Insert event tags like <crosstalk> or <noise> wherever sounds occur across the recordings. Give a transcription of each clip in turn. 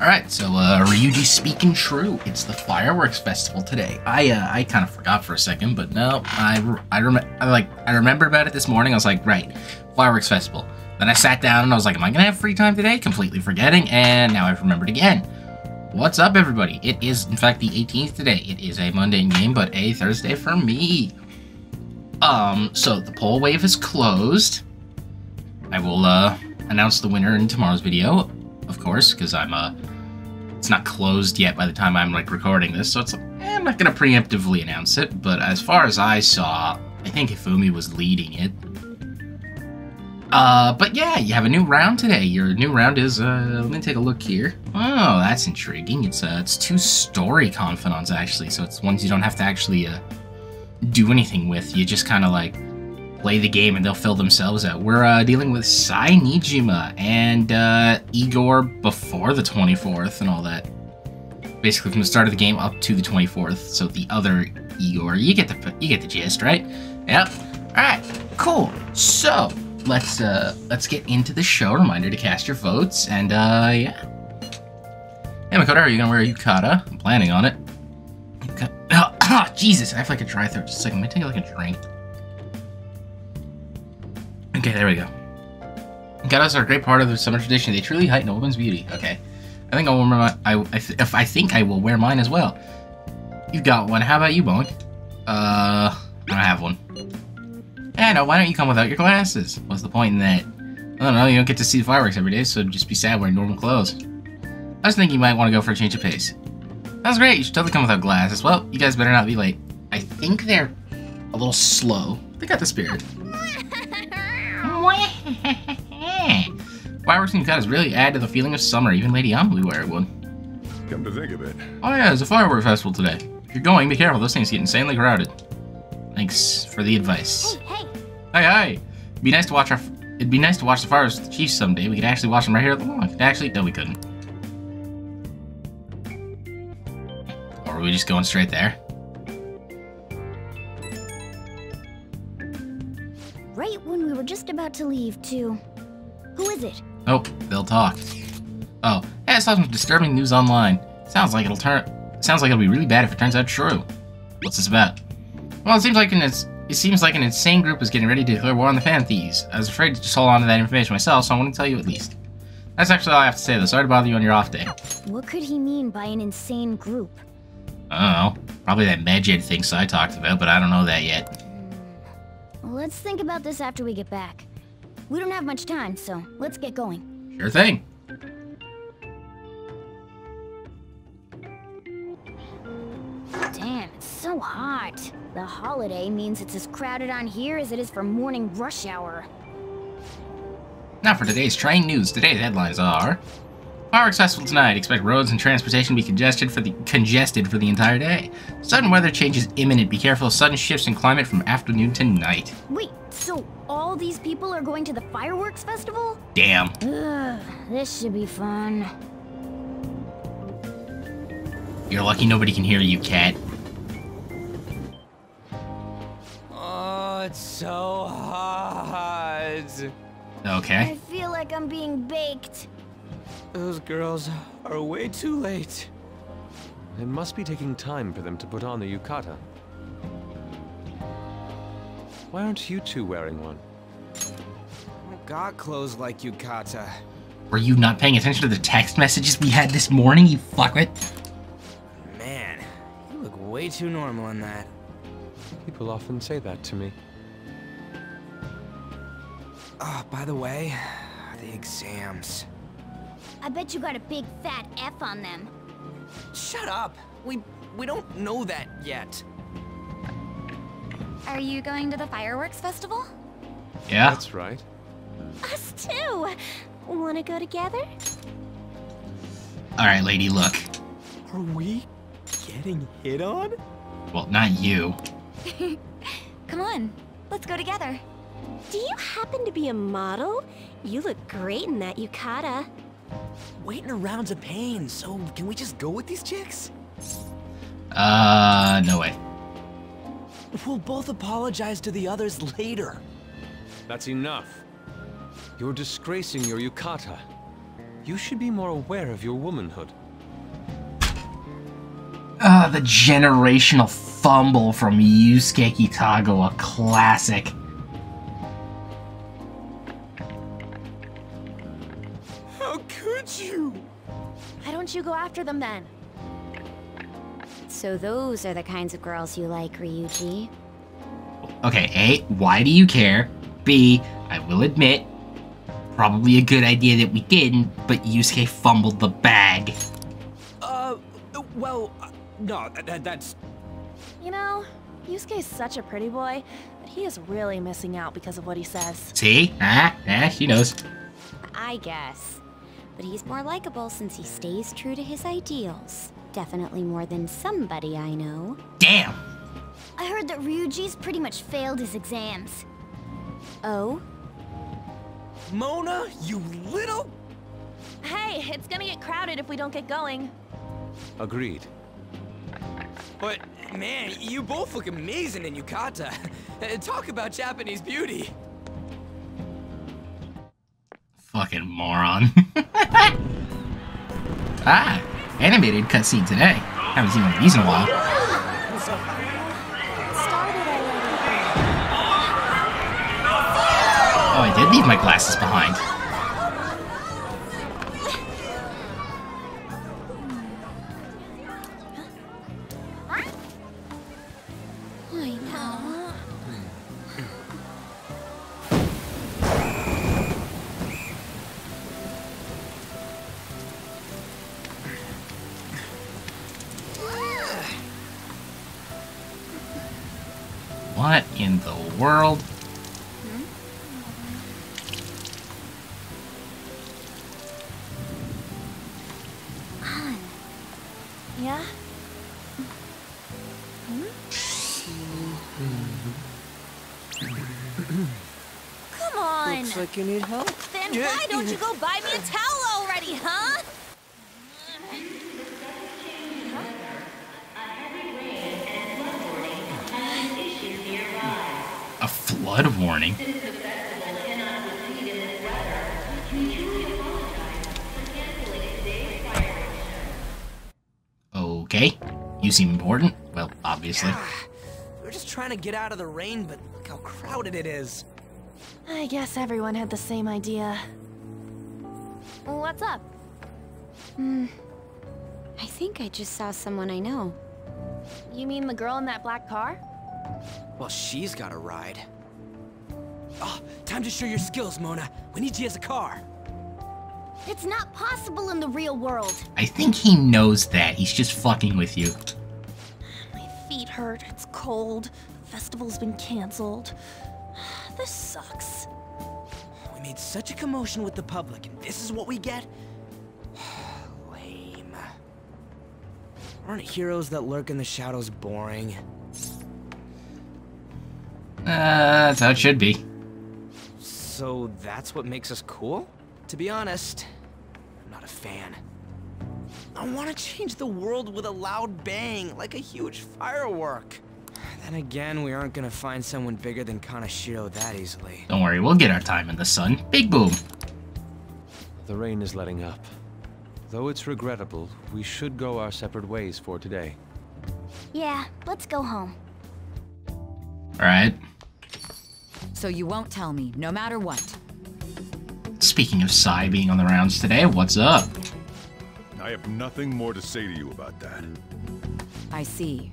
Alright, so uh, Ryuji speaking true. It's the fireworks festival today. I uh, I kind of forgot for a second, but no, I I, rem- like I remembered about it this morning. I was like, right, fireworks festival. Then I sat down and I was like, am I gonna have free time today? Completely forgetting, and now I've remembered again. What's up, everybody? It is in fact the 18th today. It is a Monday game, but a Thursday for me. Um, so the poll wave is closed. I will uh announce the winner in tomorrow's video, of course, because I'm uh it's not closed yet by the time I'm like recording this, so it's eh, I'm not gonna preemptively announce it. But as far as I saw, I think Hifumi was leading it. Uh, but yeah, you have a new round today. Your new round is uh, let me take a look here. Oh, that's intriguing. It's uh, it's two story confidants actually, so it's ones you don't have to actually uh do anything with. You just kind of like play the game and they'll fill themselves out. We're uh, dealing with Sae Niijima and uh, Igor before the 24th and all that. Basically from the start of the game up to the 24th. So the other Igor, you get the you get the gist, right? Yep. All right. Cool. So let's uh let's get into the show. Reminder to cast your votes and uh yeah. Hey Makoto, are you gonna wear a yukata? I'm planning on it. Oh, <coughs> Jesus, I have like a dry throat. Just a second, let me take like a drink. Okay, there we go. Gatas are a great part of the summer tradition. They truly heighten a woman's beauty. Okay. I think I'll wear my, I, if I think I will wear mine as well. You've got one. How about you, Bonk? Uh, I don't have one. Yeah, no, why don't you come without your glasses? What's the point in that? I don't know, you don't get to see the fireworks every day, so just be sad wearing normal clothes. I was thinking you might want to go for a change of pace. That's great, you should totally come without glasses. Well, you guys better not be late. I think they're a little slow. They got the spirit. Fireworks and yukatas really add to the feeling of summer. Even Lady Amelie wear one. Come to think of it. Oh yeah, there's a firework festival today. If you're going, be careful. Those things get insanely crowded. Thanks for the advice. Hey, hey! Hey, hey! It'd be nice to watch our. It'd be nice to watch the fireworks with the Chiefs someday. We could actually watch them right here at the lawn. Actually, no, we couldn't. Or were we just going straight there? Right when we were just about to leave, too. Who is it? Oh, they'll talk. Oh, hey, I saw some disturbing news online. Sounds like it'll turn. Sounds like it'll be really bad if it turns out true. What's this about? Well, it seems like an it seems like an insane group is getting ready to declare war on the Phantom Thieves. I was afraid to just hold on to that information myself, so I want to tell you at least. That's actually all I have to say, though. Sorry to bother you on your off day. What could he mean by an insane group? I don't know. Probably that Medjed thing I talked about, but I don't know that yet. Let's think about this after we get back. We don't have much time, so let's get going. Sure thing. Damn, it's so hot. The holiday means it's as crowded on here as it is for morning rush hour. Now for today's train news. Today's headlines are... Fireworks accessible tonight. Expect roads and transportation to be congested for the congested for the entire day. Sudden weather changes imminent. Be careful of sudden shifts in climate from afternoon to night. Wait, so all these people are going to the fireworks festival? Damn. Ugh, this should be fun. You're lucky nobody can hear you, cat. Oh, it's so hot. Okay. I feel like I'm being baked. Those girls are way too late. It must be taking time for them to put on the yukata. Why aren't you two wearing one? I got clothes like yukata. Were you not paying attention to the text messages we had this morning, you fuckwit? Man, you look way too normal in that. People often say that to me. Oh, by the way, the exams. I bet you got a big fat F on them. Shut up. We we don't know that yet. Are you going to the fireworks festival? Yeah? That's right. Us too. Wanna go together? Alright, lady, look. Are we getting hit on? Well, not you. <laughs> Come on, let's go together. Do you happen to be a model? You look great in that yukata. Waiting around's a pain, so can we just go with these chicks? Uh, no way. We'll both apologize to the others later. That's enough. You're disgracing your yukata. You should be more aware of your womanhood. Ah, the generational fumble from Yusuke Kitagawa, a classic. After them then? So those are the kinds of girls you like, Ryuji. Okay, A, why do you care? B, I will admit, probably a good idea that we didn't, but Yusuke fumbled the bag. Uh, well, uh, no, that, that, that's... You know, Yusuke's such a pretty boy, but he is really missing out because of what he says. See? Ah, ah, she knows. I guess. But he's more likable since he stays true to his ideals. Definitely more than somebody I know. Damn! I heard that Ryuji's pretty much failed his exams. Oh? Mona, you little... Hey, it's gonna get crowded if we don't get going. Agreed. But, man, you both look amazing in yukata. <laughs> Talk about Japanese beauty. Fucking moron. <laughs> ah, animated cutscene today. Haven't seen one of these in a while. Oh, I did leave my glasses behind. World? Hmm? Yeah? Come on! Looks like you need help. Then why don't you go buy me a towel already, huh? Flood warning? Okay. You seem important. Well, obviously. We're just trying to get out of the rain, but look how crowded it is. I guess everyone had the same idea. What's up? Hmm. I think I just saw someone I know. You mean the girl in that black car? Well, she's got a ride. Oh, time to show your skills, Mona. We need you as a car. It's not possible in the real world. I think he knows that. He's just fucking with you. My feet hurt. It's cold. The festival's been canceled. <sighs> This sucks. We made such a commotion with the public, and this is what we get? <sighs> Lame. Aren't heroes that lurk in the shadows boring? Uh, that's how it should be. So that's what makes us cool? To be honest, I'm not a fan. I want to change the world with a loud bang, like a huge firework. Then again, we aren't gonna find someone bigger than Kaneshiro that easily. Don't worry, we'll get our time in the sun. Big boom. The rain is letting up. Though it's regrettable, we should go our separate ways for today. Yeah, let's go home. Alright. So you won't tell me, no matter what. Speaking of Sae being on the rounds today, what's up? I have nothing more to say to you about that. I see.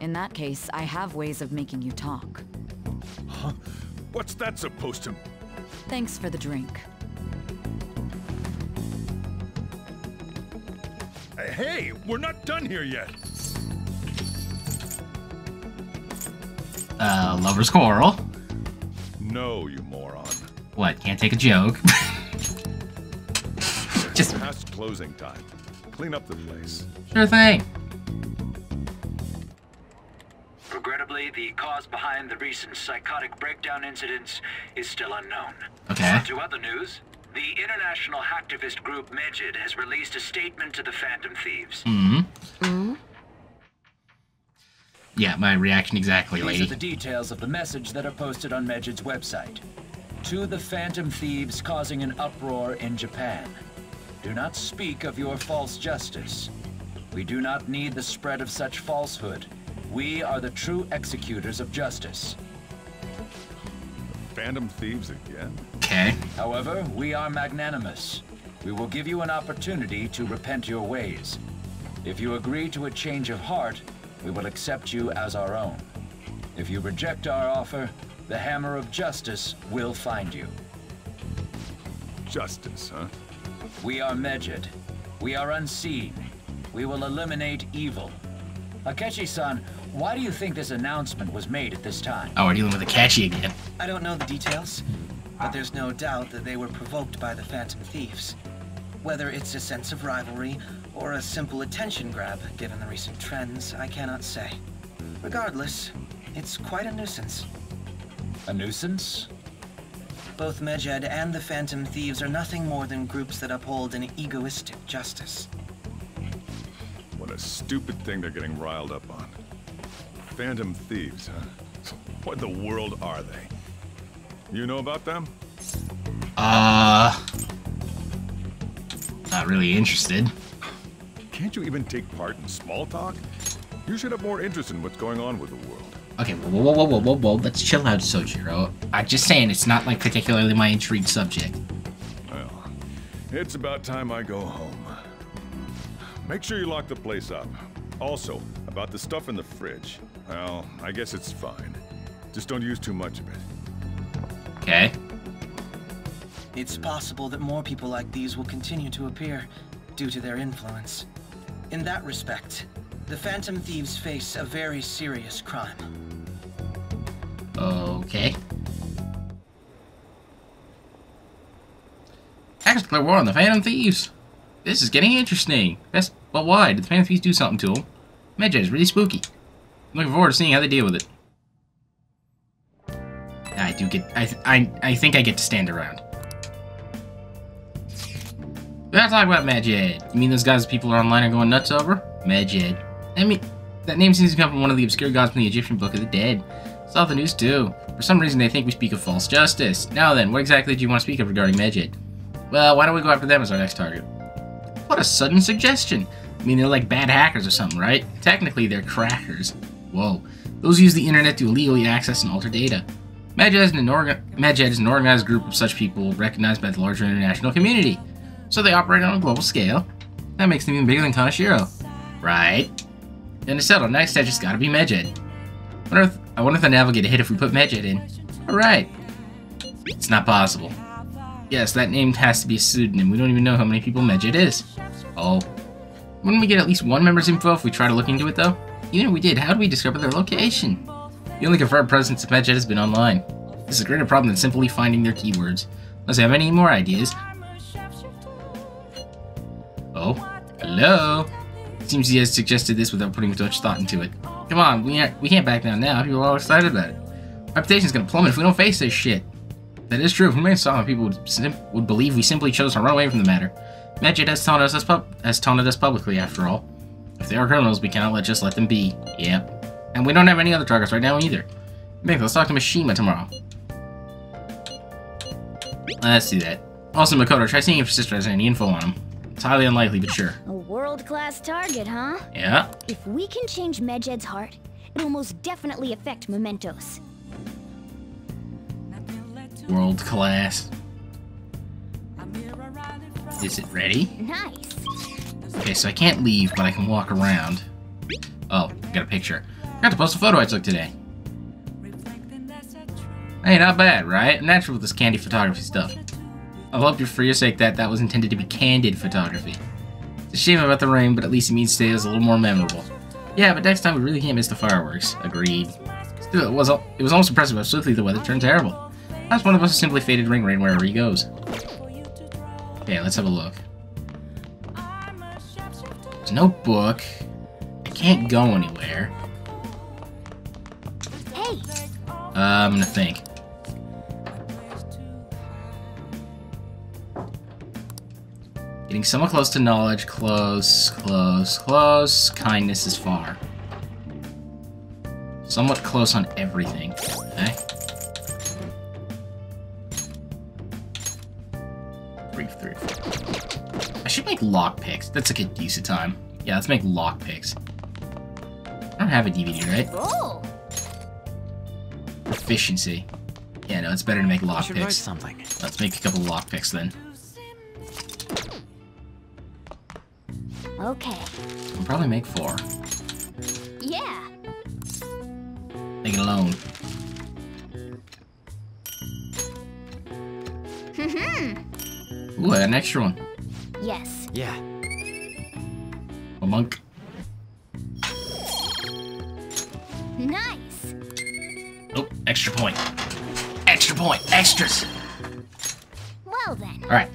In that case, I have ways of making you talk. Huh? What's that supposed to... Thanks for the drink. Hey, we're not done here yet. Uh, lover's quarrel. No, you moron. What, can't take a joke? <laughs> Just Past closing time. Clean up the place. sure thing. Regrettably, the cause behind the recent psychotic breakdown incidents is still unknown. Okay. To other news. The international hacktivist group Medjed has released a statement to the Phantom Thieves. Hmm. hmm Yeah, my reaction exactly, These are the details of the message that are posted on Medjed's website. To the Phantom Thieves causing an uproar in Japan. Do not speak of your false justice. We do not need the spread of such falsehood. We are the true executors of justice. Phantom thieves again? Okay. However, we are magnanimous. We will give you an opportunity to repent your ways. If you agree to a change of heart, we will accept you as our own. If you reject our offer, the hammer of justice will find you. Justice, huh? We are Medjed. We are unseen. We will eliminate evil. Akechi-san, why do you think this announcement was made at this time? Oh, we're dealing with Akechi again. I don't know the details, but there's no doubt that they were provoked by the Phantom Thieves. Whether it's a sense of rivalry or a simple attention grab, given the recent trends, I cannot say. Regardless, it's quite a nuisance. A nuisance? Both Medjed and the Phantom Thieves are nothing more than groups that uphold an egoistic justice. What a stupid thing they're getting riled up on. Phantom thieves, huh? What in the world are they? You know about them? Uh... Not really interested. Can't you even take part in small talk? You should have more interest in what's going on with the world. Okay, whoa, whoa, whoa, whoa, whoa, whoa, let's chill out, Sojiro. I'm just saying, it's not, like, particularly my intrigued subject. Well, it's about time I go home. Make sure you lock the place up. Also, about the stuff in the fridge. Well, I guess it's fine. Just don't use too much of it. Okay. It's possible that more people like these will continue to appear due to their influence. In that respect, the Phantom Thieves face a very serious crime. Okay. Declare war on the Phantom Thieves. This is getting interesting. Best, but why? Did the Phantom Thieves do something to them? Medjed is really spooky. I'm looking forward to seeing how they deal with it. I do get. I I I think I get to stand around. We gotta talk about Medjed. You mean those guys people are online are going nuts over? Medjed. I mean, that name seems to come from one of the obscure gods from the Egyptian Book of the Dead. Saw the news too. For some reason, they think we speak of false justice. Now then, what exactly do you want to speak of regarding Medjed? Well, why don't we go after them as our next target? What a sudden suggestion! I mean, they're like bad hackers or something, right? Technically, they're crackers. Whoa. Those use the internet to illegally access and alter data. Medjed is an organized group of such people recognized by the larger international community. So they operate on a global scale. That makes them even bigger than Kaneshiro. Right? Then it's settled. Next step just gotta be Medjed. Wonder if, I wonder if the nav will get a hit if we put Medjed in. Alright. It's not possible. Yes, that name has to be a pseudonym. We don't even know how many people Medjed is. Oh. Wouldn't we get at least one member's info if we try to look into it, though? Even if we did, how do we discover their location? The only confirmed presence of Medjed has been online. This is a greater problem than simply finding their keywords. Unless you have any more ideas. Hello? Seems he has suggested this without putting much thought into it. Come on, we, we can't back down now. People are all excited about it. Reputation's gonna plummet if we don't face this shit. That is true. If we made solid, people would, would believe we simply chose to run away from the matter. Medjed has taunted us, has taunted us publicly, after all. If they are criminals, we cannot let just let them be. Yep. And we don't have any other targets right now either. Maybe let's talk to Mishima tomorrow. Let's do that. Also, Makoto, try seeing if your sister has any info on him. It's highly unlikely, but sure. A world-class target, huh? Yeah. If we can change Medjed's heart, it'll most definitely affect Mementos. World class. Is it ready? Nice. Okay, so I can't leave, but I can walk around. Oh, got a picture. Got to post a photo I took today. Hey, not bad, right? I'm natural with this candy photography stuff. I hope for your sake that that was intended to be candid photography. It's a shame about the rain, but at least it means today is a little more memorable. Yeah, but next time we really can't miss the fireworks. Agreed. Still, it was, it was almost impressive how swiftly the weather turned terrible. Perhaps one of us simply faded ring rain wherever he goes. Okay, let's have a look. There's no book. I can't go anywhere. Hey! Uh, I'm gonna think. Getting somewhat close to knowledge. Close, close, close. Kindness is far. Somewhat close on everything. Okay. should make lockpicks. That's a good use of time. Yeah, let's make lockpicks. I don't have a DVD, right? Oh, Efficiency. Yeah, no, it's better to make I lockpicks. something. Let's make a couple lockpicks then. Okay. We'll probably make four. Yeah. Make it alone. Mhm. Ooh, I got an extra one. Yes. Yeah. A monk. Nice. Oh, extra point. Extra point. Extras. Well then. Alright.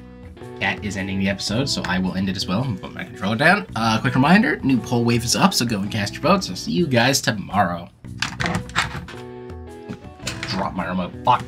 Cat is ending the episode, so I will end it as well. Put my controller down. Uh, quick reminder, new poll wave is up, so go and cast your votes. I'll see you guys tomorrow. Drop my remote. Fuck.